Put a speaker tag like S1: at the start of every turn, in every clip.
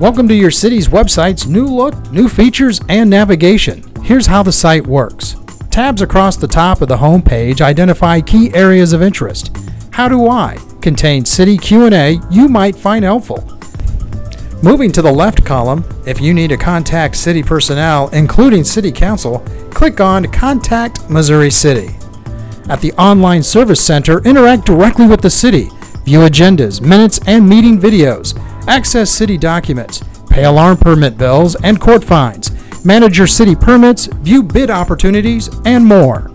S1: Welcome to your city's website's new look, new features, and navigation. Here's how the site works. Tabs across the top of the home page identify key areas of interest. How do I contain city Q&A you might find helpful. Moving to the left column, if you need to contact city personnel, including city council, click on Contact Missouri City. At the Online Service Center, interact directly with the city, view agendas, minutes, and meeting videos, access city documents, pay alarm permit bills and court fines, manage your city permits, view bid opportunities, and more.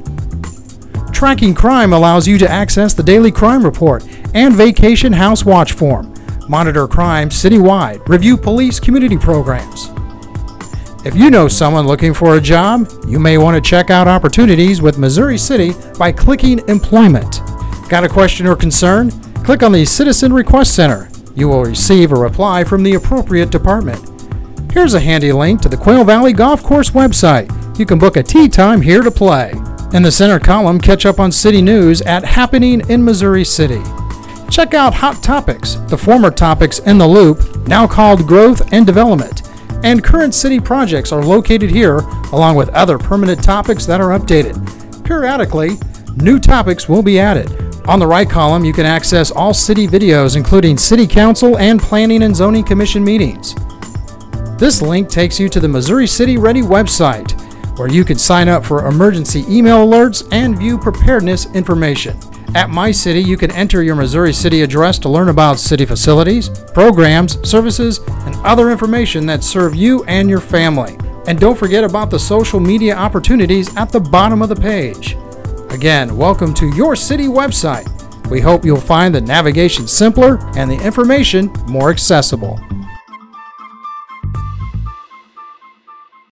S1: Tracking Crime allows you to access the daily crime report and Vacation House Watch form, monitor crime citywide, review police community programs. If you know someone looking for a job, you may want to check out opportunities with Missouri City by clicking Employment. Got a question or concern? Click on the Citizen Request Center. You will receive a reply from the appropriate department. Here's a handy link to the Quail Valley Golf Course website. You can book a tee time here to play. In the center column, catch up on city news at Happening in Missouri City. Check out Hot Topics, the former Topics in the Loop, now called Growth and Development. And current city projects are located here, along with other permanent topics that are updated. Periodically, new topics will be added. On the right column, you can access all city videos, including City Council and Planning and Zoning Commission meetings. This link takes you to the Missouri City Ready website, where you can sign up for emergency email alerts and view preparedness information. At My City, you can enter your Missouri City address to learn about city facilities, programs, services, and other information that serve you and your family. And don't forget about the social media opportunities at the bottom of the page. Again, welcome to your city website. We hope you'll find the navigation simpler and the information more accessible.